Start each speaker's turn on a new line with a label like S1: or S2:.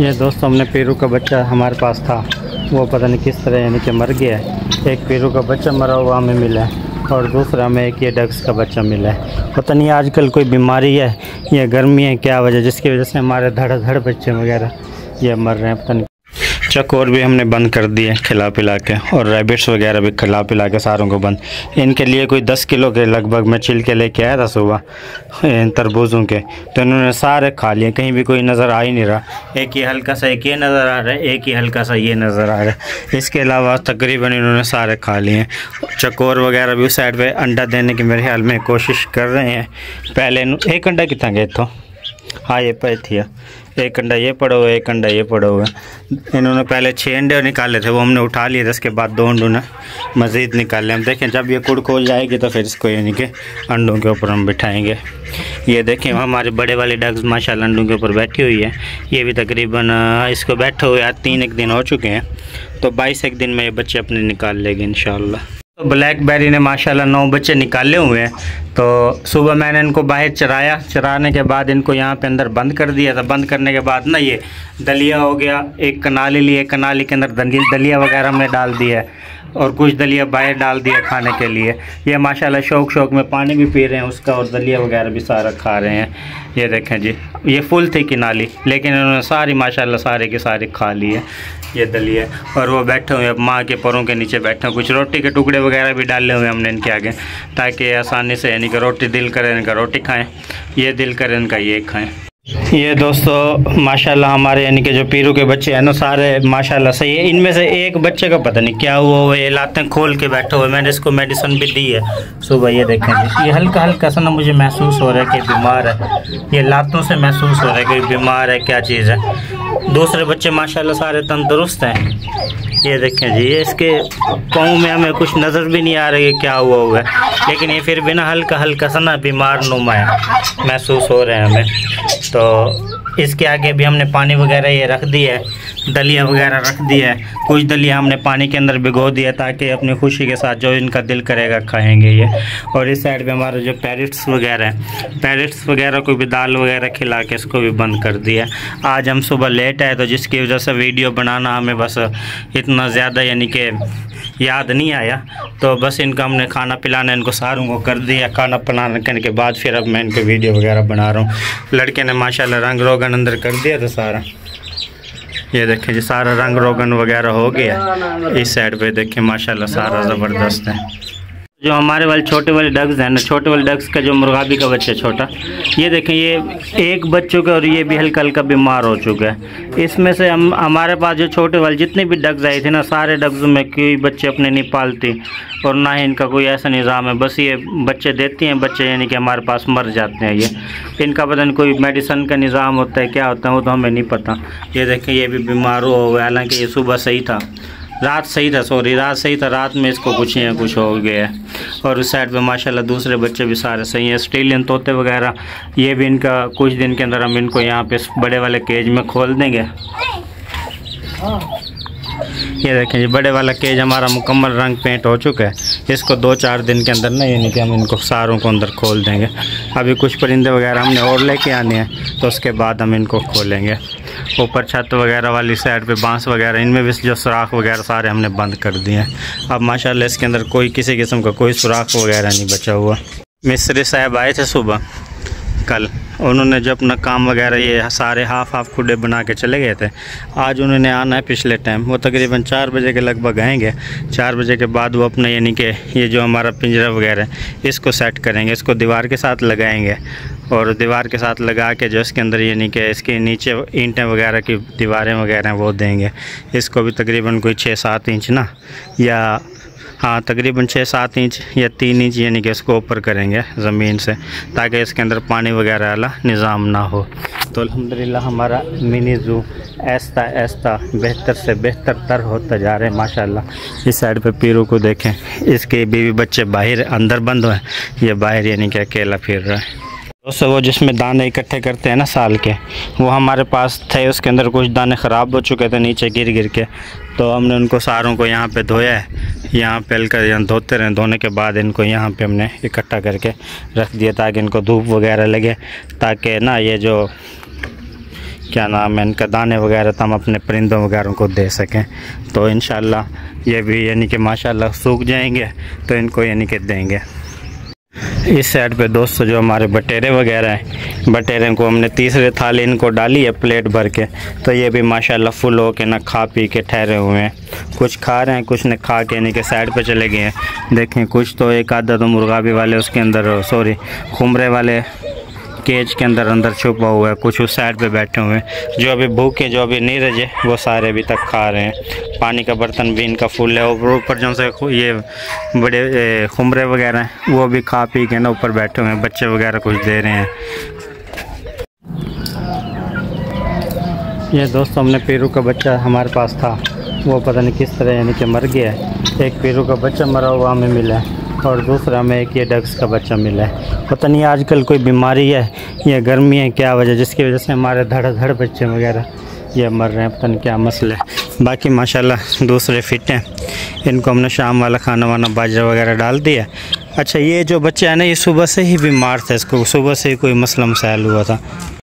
S1: ये दोस्तों, हमने पेरू का बच्चा हमारे पास था। वो पता नहीं किस तरह, यानी कि मर गया है। एक पेरू का बच्चा मरा हुआ हमें मिला है और दूसरा हमें एक ये डग्स का बच्चा मिला है। पता नहीं आजकल कोई बीमारी है या गर्मी है, क्या वजह, जिसकी वजह से हमारे धड़ धड़ बच्चे वगैरह ये मर रहे हैं, पता नहीं। चकोर भी हमने बंद कर दिए खिला पिला के और रैबिट्स वगैरह भी खिला पिला के सारों को बंद। इनके लिए कोई दस किलो के लगभग मैं छिल के लेके आया था सुबह, इन तरबूजों के। तो इन्होंने सारे खा लिए, कहीं भी कोई नज़र आ ही नहीं रहा। एक ही हल्का सा एक ये नज़र आ रहा है, एक ही हल्का सा ये नज़र आ रहा है। इसके अलावा तकरीबन इन्होंने सारे खा लिए। हैं चकोर वगैरह भी उस साइड पर अंडा देने की मेरे ख्याल में कोशिश कर रहे हैं। पहले एक अंडा कितना गए तो हाँ ये पे थी। एक अंडा ये पड़ा हुआ है, एक अंडा ये पड़ा हुआ है। इन्होंने पहले छः अंडे निकाले थे, वो हमने उठा लिए थे, उसके बाद दो अंडों ने मज़ीद निकाले। हम देखें, जब ये कुड़ खोल जाएगी तो फिर इसको यानी कि अंडों के ऊपर हम बिठाएँगे। ये देखें हमारे बड़े वाले डग्स, माशाल्लाह, अंडों के ऊपर बैठी हुई है। ये भी तकरीबन इसको बैठे हुए आज तीन एक दिन हो चुके हैं। तो बाईस एक दिन में ये बच्चे अपने निकाल लेंगे इन तो ब्लैकबेरी ने माशाल्लाह नौ बच्चे निकाले हुए हैं। तो सुबह मैंने इनको बाहर चराया। चराने के बाद इनको यहाँ पे अंदर बंद कर दिया था। बंद करने के बाद ना ये दलिया हो गया, एक कनाली लिए कनाली के अंदर दलिया वगैरह में डाल दिया है। और कुछ दलिया बाहर डाल दिया खाने के लिए। ये माशाल्लाह शौक शौक में पानी भी पी रहे हैं, उसका और दलिया वगैरह भी सारा खा रहे हैं। ये देखें जी, ये फुल थी कि नाली लेकिन इन्होंने सारी, माशाल्लाह सारे के सारे खा लिए ये दलिया। और वो बैठे हुए माँ के परों के नीचे बैठे हुए कुछ रोटी के टुकड़े वगैरह भी डाले हुए हमने इनके आगे, ताकि आसानी से यानी कि रोटी दिल करें, इनका रोटी खाएँ, ये दिल करें, इनका ये खाएँ। ये दोस्तों, माशाल्लाह हमारे यानी कि जो पीरू के बच्चे हैं ना, सारे माशाल्लाह सही है। इनमें से एक बच्चे का पता नहीं क्या हुआ हुआ ये लातें खोल के बैठे हुए मैंने इसको मेडिसिन भी दी है। सुबह ये देखेंगे ये हल्का हल्का सा ना मुझे महसूस हो रहा है कि बीमार है। ये लातों से महसूस हो रहा है कि बीमार है, क्या चीज़ है। दूसरे बच्चे माशाल्लाह सारे तंदुरुस्त हैं। ये देखें जी, ये इसके पाँव में हमें कुछ नज़र भी नहीं आ रही है क्या हुआ हुआ है लेकिन ये फिर बिना हल्का हल्का सा ना बीमार नुमा महसूस हो रहे हैं हमें। तो इसके आगे भी हमने पानी वगैरह ये रख दिया है, दलिया वगैरह रख दिया है। कुछ दलिया हमने पानी के अंदर भिगो दिया ताकि अपनी खुशी के साथ जो इनका दिल करेगा खाएँगे ये। और इस साइड पे हमारे जो पैरट्स वगैरह हैं, पैरट्स वगैरह को भी दाल वगैरह खिला के इसको भी बंद कर दिया आज हम सुबह लेट आए तो जिसकी वजह से वीडियो बनाना हमें बस इतना ज़्यादा यानी कि याद नहीं आया। तो बस इनका हमने खाना पिलाना, इनको सारों को कर दिया। खाना पिलाने के बाद फिर अब मैं इनके वीडियो वगैरह बना रहा हूँ। लड़के ने माशाल्लाह रंग रोगन अंदर कर दिया था सारा। ये देखें जी सारा रंग रोगन वगैरह हो गया। इस साइड पे देखें माशाल्लाह सारा ज़बरदस्त है। जो हमारे वाले छोटे वाले डग्स हैं ना, छोटे वाले डग्स का जो मुर्गाबी का बच्चा छोटा, ये देखें, ये एक बच्चों का और ये भी हल्का हल्का बीमार हो चुका है। इसमें से हम, हमारे पास जो छोटे वाले जितने भी डग्स आए थे ना, सारे डग्स में कोई बच्चे अपने नहीं पालते और ना ही इनका कोई ऐसा निज़ाम है, बस ये बच्चे देती हैं, बच्चे यानी कि हमारे पास मर जाते हैं ये। इनका पता नहीं कोई मेडिसन का निज़ाम होता है, क्या होता है, वो तो हमें नहीं पता। ये देखें, ये भी बीमार हो गया हालाँकि ये सुबह सही था, रात सही था सॉरी रात सही था, रात में इसको कुछ या कुछ हो गया। और उस साइड पर माशाल्लाह दूसरे बच्चे भी सारे सही हैं ऑस्ट्रेलियन तोते वगैरह। ये भी इनका कुछ दिन के अंदर हम इनको यहाँ पे बड़े वाले केज में खोल देंगे। ये देखें जी, बड़े वाला केज हमारा मुकम्मल रंग पेंट हो चुका है। इसको दो चार दिन के अंदर ना, यानी कि हम इनको सारों को अंदर खोल देंगे। अभी कुछ परिंदे वगैरह हमने और लेके आने हैं तो उसके बाद हम इनको खोलेंगे। ऊपर छत वगैरह वाली साइड पे बाँस वगैरह, इनमें भी जो सुराख वगैरह सारे हमने बंद कर दिए हैं। अब माशाल्लाह इसके अंदर कोई किसी किस्म का कोई सुराख वगैरह नहीं बचा हुआ। मिस्त्री साहब आए थे सुबह, कल। उन्होंने जो अपना काम वगैरह ये सारे हाफ़ हाफ़ खुडे बना के चले गए थे, आज उन्होंने आना है पिछले टाइम वो तकरीबन चार बजे के लगभग आएँगे। चार बजे के बाद वो अपना यानी कि ये जो हमारा पिंजरा वगैरह है, इसको सेट करेंगे, इसको दीवार के साथ लगाएँगे और दीवार के साथ लगा के जो इसके अंदर यानी कि इसके नीचे ईंटें वगैरह की दीवारें वगैरह वो देंगे। इसको भी तकरीबन कोई छः सात इंच ना, या हाँ तकरीबन छः सात इंच या तीन इंच यानी कि इसको ऊपर करेंगे ज़मीन से, ताकि इसके अंदर पानी वगैरह वाला निज़ाम ना हो। तो अलहमदिल्ला हमारा मिनी ज़ू ऐसा ऐसा बेहतर से बेहतर तर होता जा रहे हैं, माशाल्लाह। इस साइड पे पीरू को देखें, इसके बीवी बच्चे बाहर अंदर बंद हुए ये बाहर यानी कि अकेला फिर रहा है। दोस्तों, वो जिसमें दाने इकट्ठे करते हैं ना साल के, वो हमारे पास थे, उसके अंदर कुछ दाने ख़राब हो चुके थे, नीचे गिर गिर के। तो हमने उनको सारों को यहाँ पे धोया है। यहाँ पे हल्का यहाँ धोते रहे, धोने के बाद इनको यहाँ पे हमने इकट्ठा करके रख दिया ताकि इनको धूप वगैरह लगे, ताकि ना ये जो, क्या नाम है, इनका दाने वगैरह तो हम अपने परिंदों वगैरह को दे सकें। तो इन ये भी यानी कि माशाल्लाह सूख जाएँगे तो इनको यानी कि देंगे। इस साइड पे दोस्तों जो हमारे बटेरे वगैरह हैं, बटेरे को हमने तीसरे थाली इनको डाली है प्लेट भर के तो ये भी माशाल्लाह फुल हो के ना खा पी के ठहरे हुए हैं। कुछ खा रहे हैं, कुछ ने खा के यानी कि साइड पे चले गए हैं। देखें, कुछ तो एक आधा तो मुर्गा भी वाले उसके अंदर सॉरी खुमरे वाले केज के अंदर अंदर छुपा हुआ है, कुछ उस साइड पे बैठे हुए हैं। जो अभी भूखे, जो अभी नहीं रजे, वो सारे अभी तक खा रहे हैं। पानी का बर्तन भी इनका फुल है। और ऊपर जो से ये बड़े खुमरे वगैरह हैं, वो भी खा पी के ना ऊपर बैठे हुए हैं। बच्चे वगैरह कुछ दे रहे हैं। ये दोस्तों, हमने पेरू का बच्चा हमारे पास था। वो पता नहीं किस तरह, यानी कि मर गया है। एक पेरू का बच्चा मरा हुआ हमें मिला है। और दूसरा हमें एक ये डग्स का बच्चा मिला है। पता नहीं आजकल कोई बीमारी है या गर्मी है, क्या वजह, जिसकी वजह से हमारे धड़ धड़ बच्चे वगैरह ये मर रहे हैं, पता नहीं क्या मसले बाकी माशाल्लाह, दूसरे फिट हैं। इनको हमने शाम वाला खाना वाना बाजरा वगैरह डाल दिया। अच्छा ये जो बच्चा है ना, ये सुबह से ही बीमार था इसको, सुबह से ही कोई मसला मसाइल हुआ था।